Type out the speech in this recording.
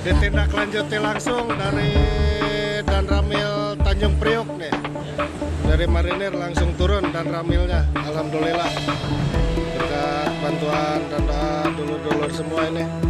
tindak lanjuti langsung dari dan Ramil Tanjung Priok nih. Dari marinir langsung turun dan Ramilnya, alhamdulillah. Berkat bantuan dan doa dulur-dulur semua ini.